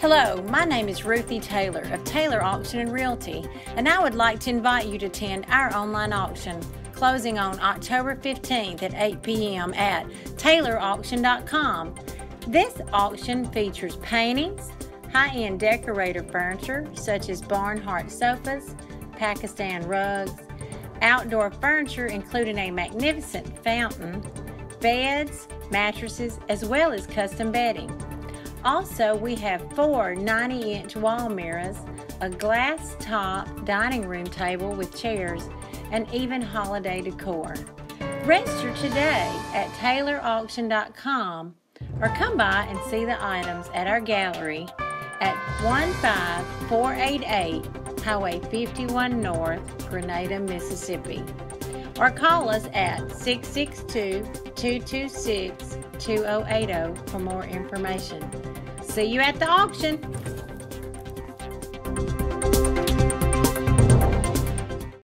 Hello, my name is Ruthie Taylor of Taylor Auction and Realty, and I would like to invite you to attend our online auction closing on October 15th at 8 p.m. at taylorauction.com. This auction features paintings, high end decorator furniture such as Bernhardt sofas, Pakistan rugs, outdoor furniture including a magnificent fountain, beds, mattresses, as well as custom bedding. Also, we have four 90 inch wall mirrors, a glass top dining room table with chairs, and even holiday decor. Register today at taylorauction.com or come by and see the items at our gallery at 15488 Highway 51 North, Grenada, Mississippi. Or call us at 662 226 2080 for more information. See you at the auction.